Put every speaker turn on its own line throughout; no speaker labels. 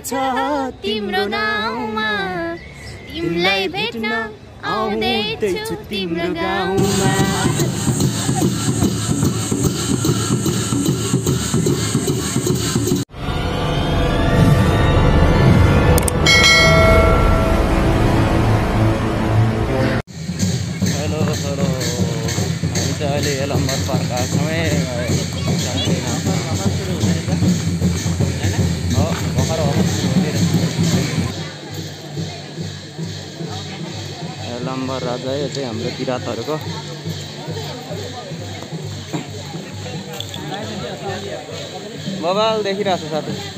छ तिम्रो गाउँमा तिमीलाई भेट्न आउँदैछु तिम्रो गाउँमा
हेलो हेलो हामी चाहिँ अहिले एलम्बर पार्क आएको छौँ है हो राजा यो चाहिँ हाम्रो किराँतहरूको बबाल देखिरहेको छ साथी।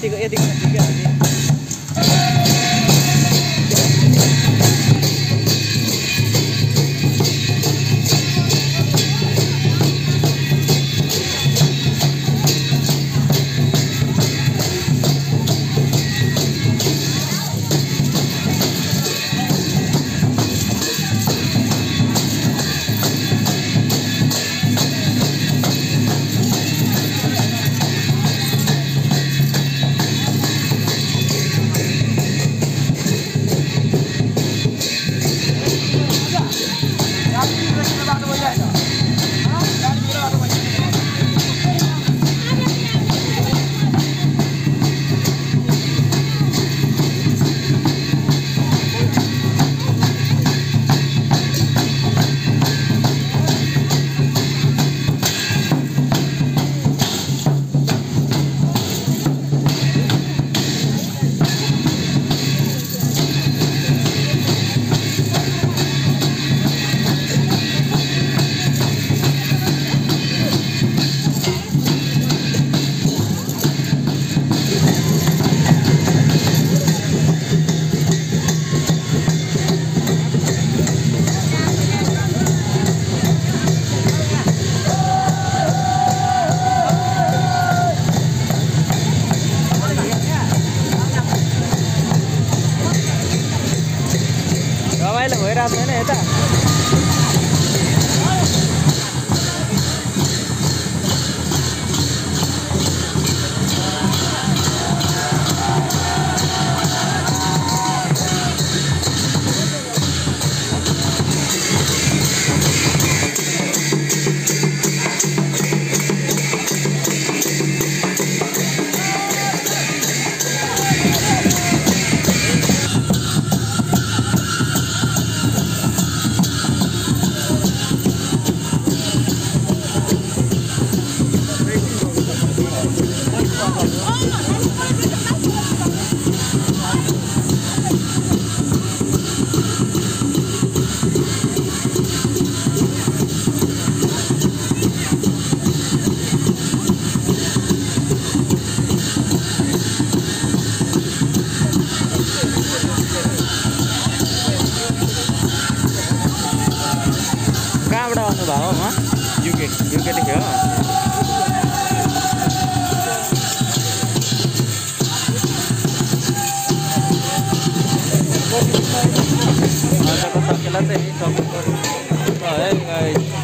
tiga ya tiga tiga ini. रमाइलो भइरहेको छैन यता có nuôi bò không á? Dương kiệt dương kiệt đi hiểu rồi Hãy subscribe cho kênh Ghiền Mì Gõ Để không bỏ lỡ những video hấp dẫn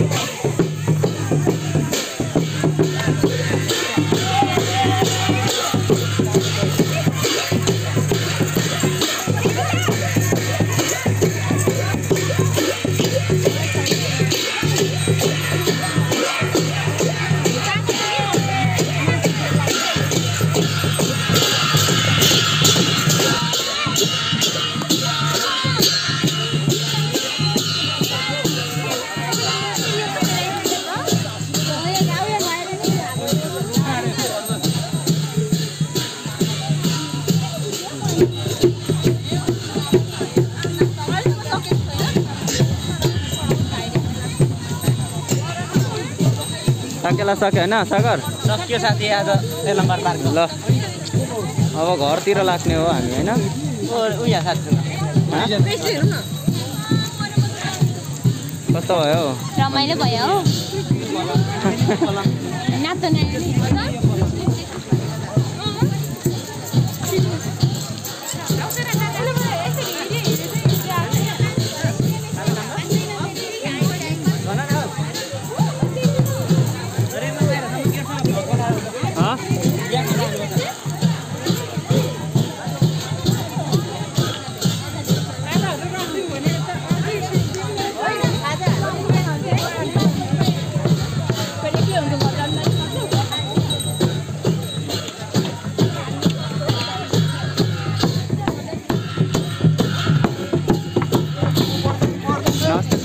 साकेला सक्यो होइन? सागर?
सक्यो साथी आज नम्बर पार्क
ल। अब घरतिर लाग्ने हो हामी होइन?
उयो साथी।
हँ? कस्तो भयो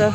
Hỏi?